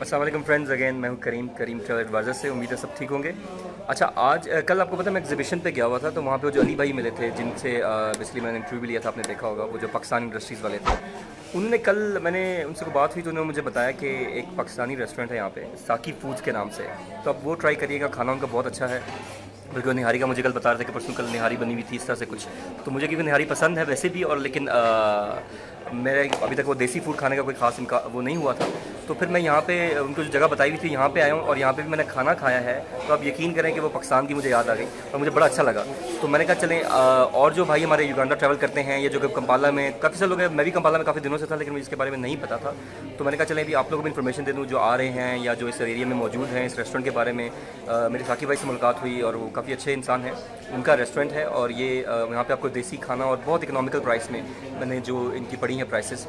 السلام علیکم friends, again میں ہوں کریم کریم ٹریول ایڈوائزر سے، امید ہے سب ٹھیک ہوں گے۔ اچھا آج کل آپ کو پتہ میں ایگزیبیشن پہ گیا ہوا تھا، تو وہاں پہ جو علی بھائی ملے تھے، جن سے بیسکلی میں نے انٹرویو بھی لیا تھا، آپ نے دیکھا ہوگا، وہ جو پاکستانی انڈسٹریز والے تھے انہوں نے کل میں نے ان سے کوئی بات ہوئی تو انہوں نے مجھے بتایا کہ ایک پاکستانی ریسٹورنٹ ہے یہاں پہ ساکی فوڈس کے نام سے۔ تو اب وہ ٹرائی کریے گا، کھانا ان کا بہت اچھا ہے۔ بلکہ نہاری کا مجھے کل بتا رہے تھے کہ پرسوں کل نہاری بنی ہوئی تھی، اس طرح سے کچھ۔ تو مجھے کیونکہ نہاری پسند ہے ویسے بھی، اور لیکن میرے ابھی تک وہ دیسی فوڈ کھانے کا کوئی خاص ان کا وہ نہیں ہوا تھا۔ تو پھر میں یہاں پہ، ان کو جو جگہ بتائی ہوئی تھی، یہاں پہ آیا ہوں اور یہاں پہ بھی میں نے کھانا کھایا ہے۔ تو آپ یقین کریں کہ وہ پاکستان کی مجھے یاد آ گئی اور مجھے بڑا اچھا لگا۔ تو میں نے کہا، چلیں اور جو بھائی ہمارے یوگانڈا ٹریول کرتے ہیں یا جو کہ کمپالا میں، کافی سے لوگ ہیں، میں بھی کمپالا میں کافی دنوں سے تھا، لیکن مجھے اس کے بارے میں نہیں پتا تھا۔ تو میں نے کہا، چلیں، ابھی آپ لوگوں کو بھی انفارمیشن دے دوں جو آ رہے ہیں یا جو اس ایریا میں موجود ہیں، اس ریسٹورنٹ کے بارے میں۔ میری ساکی بھائی سے ملاقات ہوئی اور وہ کافی اچھے انسان ہیں۔ ان کا ریسٹورنٹ ہے اور یہ یہاں پہ آپ کو دیسی کھانا اور بہت اکنامیکل پرائس میں میں نے جو ان کی پڑھی ہیں پرائسز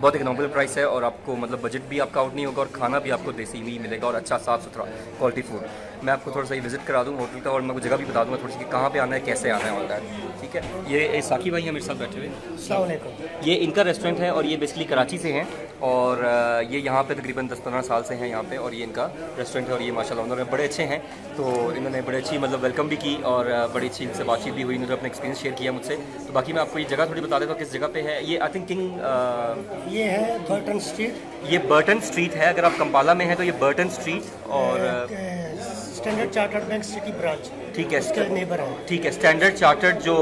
بہت اکنامیکل پرائس ہے اور آپ کو مطلب بجٹ بھی آپ کا آؤٹ نہیں ہوگا اور کھانا بھی آپ کو دیسی ہی ملے گا اور اچھا صاف ستھرا کوالٹی فوڈ میں آپ کو تھوڑا سا یہ وزٹ کرا دوں ہوٹل کا اور میں کو جگہ بھی بتا دوں گا تھوڑی سی کہ کہاں پہ آنا ہے کیسے آنا ہے آن لائن ٹھیک ہے؟ یہ ساکی بھائی ہیں میرے ساتھ بیٹھے ہوئے السلام علیکم۔ یہ ان کا ریسٹورنٹ ہے اور یہ بیسکلی کراچی سے ہیں اور یہ یہاں پہ تقریباً دس پندرہ سال سے ہیں یہاں پہ اور یہ ان کا ریسٹورنٹ ہے اور یہ ماشاء اللہ انہوں نے بڑے اچھے ہیں۔ تو انہوں نے بڑے اچھی مطلب ویلکم بھی کی اور بڑی اچھی ان سے بات چیت بھی ہوئی انہوں نے اپنا ایکسپیرینس شیئر کیا مجھ سے۔ تو باقی میں آپ کو یہ جگہ تھوڑی بتا دیتا ہوں کس جگہ پہ ہے یہ آئی تھنک کنگ یہ ہے برٹن اسٹریٹ یہ برٹن اسٹریٹ ہے اگر آپ کمپالا میں ہیں تو یہ برٹن اسٹریٹ اور Standard Chartered bank city branch ٹھیک ہے اس کے نیبر ٹھیک ہے اسٹینڈرڈ چارٹرڈ جو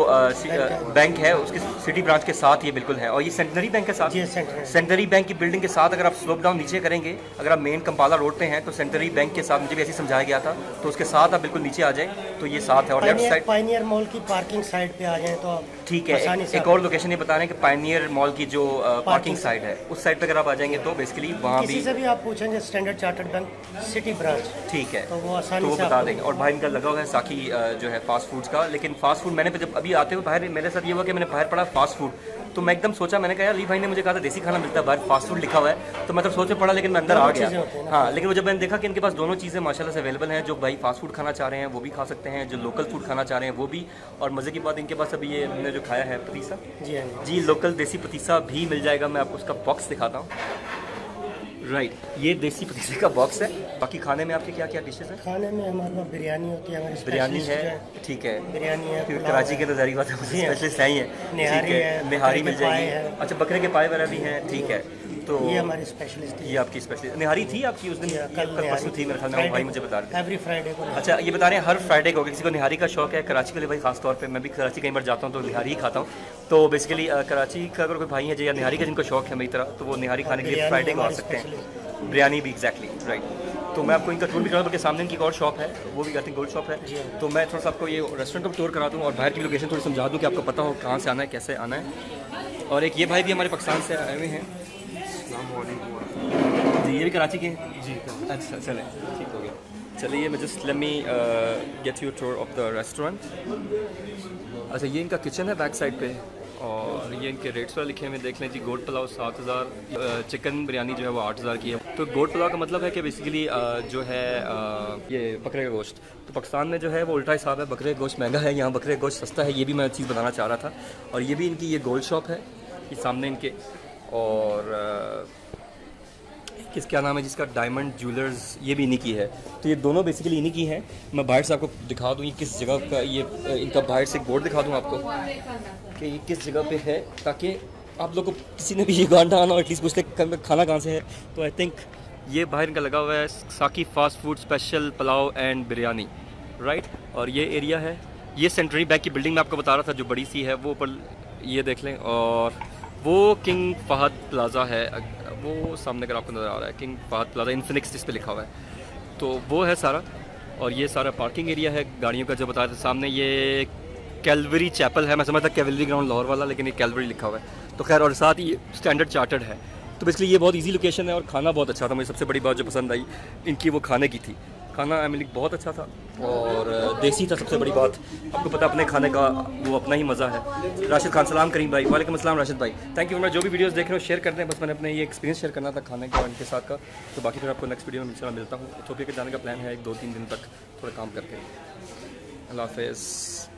بینک ہے اس کے سٹی برانچ کے ساتھ یہ بالکل ہے۔ اور یہ سینٹنری بینک کے ساتھ؟ جی سینٹنری بینک کی بلڈنگ کے ساتھ اگر آپ سلوپ ڈاؤن نیچے کریں گے اگر آپ مین کمپالا روڈ پہ ہیں تو سینٹنری بینک کے ساتھ مجھے بھی ایسے سمجھایا گیا تھا تو اس کے ساتھ آپ بالکل نیچے آ جائیں تو یہ ساتھ ہے۔ اور لیفٹ سائڈ پائنیئر مال کی پارکنگ سائڈ پہ آ جائیں تو ٹھیک ہے ایک اور لوکیشن یہ بتا رہے ہیں کہ پائنیئر مال کی جو پارکنگ سائڈ ہے اس سائڈ پہ اگر آپ آ جائیں گے تو بیسکلی وہاں کسی بھی سے بھی آپ پوچھیں گے Standard Chartered bank city branch ٹھیک ہے تو وہ آسانی سے بتا دیں گے۔ اور بھائی ان کا لگا ہوا ہے ساکی جو ہے فاسٹ فوڈس کا۔ لیکن فاسٹ فوڈ میں نے جب ابھی آتے ہوئے باہر میرے ساتھ یہ ہوا کہ میں نے باہر پڑھا فاسٹ فوڈ تو میں ایک دم سوچا میں نے کہا علی بھائی نے مجھے کہا تھا دیسی کھانا ملتا ہے باہر فاسٹ فوڈ لکھا ہوا ہے۔ تو میں تو سوچ میں پڑھا لیکن میں اندر آ گیا۔ ہاں لیکن وہ جب میں نے دیکھا کہ ان کے پاس دونوں چیزیں ماشاء اللہ سے اویلیبل ہیں جو بھائی فاسٹ فوڈ کھانا چاہ رہے ہیں وہ بھی کھا سکتے ہیں جو لوکل فوڈ کھانا چاہ رہے ہیں وہ بھی۔ اور مزے کی بات ان کے پاس ابھی یہ ہم نے جو کھایا ہے پتیسا۔ جی ہاں جی۔ لوکل دیسی پتیسا بھی مل جائے گا۔ میں آپ کو اس کا باکس دکھاتا ہوں۔ رائٹ یہ دیسی پتیسے کا باکس ہے. باقی کھانے میں آپ کے کیا کیا ڈشز ہیں؟ کھانے میں ہمارے پاس بریانی ہوتی ہے ہماری بریانی ہے ٹھیک ہے۔ بریانی ہے کراچی کے۔ تو ظاہری بات ہے مجھے جی ہاں۔ اسپیشلسٹ ہیں ٹھیک ہے، نہاری مل جائے گی۔ اچھا بکرے کے پائے وغیرہ بھی ہیں ٹھیک ہے۔ تو یہ ہماری اسپیشلسٹ ہے یہ آپ کی اسپیشل نہاری تھی آپ کی اس دن؟ جی ہاں، کل پرسوں تھی میرے خیال میں بھائی مجھے بتا رہے تھے۔ ایوری فرائیڈے کو اچھا یہ بتا رہے ہیں ہر فرائیڈے کو کسی کو نہاری کا شوق ہے کراچی کے لیے بھائی خاص طور پہ میں بھی کراچی کئی بار جاتا ہوں تو نہاری ہی کھاتا ہوں۔ تو بیسیکلی کراچی کا اگر کوئی بھائی ہے یا نہاری کا جن کو شوق ہے میری طرح تو وہ نہاری کھانے کے لیے فرائیڈے کو آ سکتے ہیں۔ بریانی بھی ایگزیکٹلی رائٹ تو میں آپ کو ان کا ٹور بھی کرا بلکہ سامنے ان کی ایک اور شاپ ہے وہ بھی آئی تھنک گولڈ شاپ ہے۔ جی۔ ہاں۔ تو میں تھوڑا سا آپ کو یہ ریسٹورنٹ کا ٹور کرا دوں اور باہر کی لوکیشن تھوڑی سمجھا دوں کہ آپ کو پتہ ہو کہاں سے آنا ہے کیسے آنا ہے۔ اور ایک یہ بھائی بھی ہمارے پاکستان سے آئے ہوئے ہیں۔ یہ بھی کراچی کے ہیں؟ جی اچھا چلیں۔ ٹھیک ہو گیا۔ چلیے میں just let me get you tour of the restaurant اچھا یہ ان کا کچن ہے بیک سائڈ پہ۔ اور یہ ان کے ریٹس پر لکھے ہوئے دیکھ لیں جی گوٹ پلاؤ سات ہزار چکن بریانی جو ہے وہ آٹھ ہزار کی ہے۔ تو گوٹ پلاؤ کا مطلب ہے کہ بیسیکلی جو ہے یہ بکرے کا گوشت۔ تو پاکستان میں جو ہے وہ الٹا حساب ہے بکرے کا گوشت مہنگا ہے یہاں بکرے کا گوشت سستا ہے یہ بھی میں چیز بتانا چاہ رہا تھا۔ اور یہ بھی ان کی یہ گولڈ شاپ ہے یہ سامنے ان کے۔ اور کس کیا نام ہے جس کا ڈائمنڈ جولرز یہ بھی انہیں کی ہے۔ تو یہ دونوں بیسیکلی انہیں کی ہیں۔ میں باہر سے آپ کو دکھا دوں یہ کس جگہ کا یہ، ان کا باہر سے ایک بورڈ دکھا دوں آپ کو۔ کہ یہ کس جگہ پہ ہے تاکہ آپ لوگ کو کسی نے بھی یہ گانڈا آنا ایٹ لیسٹ پوچھتے کھانا کہاں سے ہے۔ تو آئی تھنک یہ باہر ان کا لگا ہوا ہے ساکی fast food special pulao and biryani right اور یہ ایریا ہے۔ یہ سینٹری بیک کی بلڈنگ میں آپ کو بتا رہا تھا، جو بڑی سی ہے، وہ اوپر یہ دیکھ لیں۔ اور وہ کنگ فہد پلازا ہے۔ وہ سامنے اگر آپ کو نظر آ رہا ہے کنگ فہد پلازا انفینکس جس پہ لکھا ہوا ہے۔ تو وہ ہے سارا، اور یہ سارا پارکنگ ایریا ہے، گاڑیوں کا جو بتا رہے تھے سامنے، یہ کیلوری چیپل ہے۔ میں سمجھتا کیلوری گراؤنڈ لاہور والا، لیکن یہ کیلوری لکھا ہوا ہے۔ تو خیر، اور ساتھ ہی اسٹینڈرڈ چارٹرڈ ہے۔ تو بیسکلی یہ بہت ایزی لوکیشن ہے اور کھانا بہت اچھا تھا۔ مجھے سب سے بڑی بات جو پسند آئی، ان کی وہ کھانے کی تھی۔ کھانا آئی ملک بہت اچھا تھا اور دیسی تھا سب سے بڑی بات آپ کو پتہ اپنے کھانے کا وہ اپنا ہی مزہ ہے راشد خان سلام کریم بھائی وعلیکم السلام راشد بھائی تھینک یو میں جو بھی ویڈیوز دیکھ رہے ہو شیئر کر دیں بس میں نے اپنے یہ ایکسپیرینس شیئر کرنا تھا کھانے کا ان کے ساتھ کا تو باقی پھر آپ کو نیکسٹ ویڈیو میں انشاء اللہ ملتا ہوں ایتھوپیا کے جانے کا پلان ہے ایک دو تین دن تک تھوڑا کام کر کے اللہ حافظ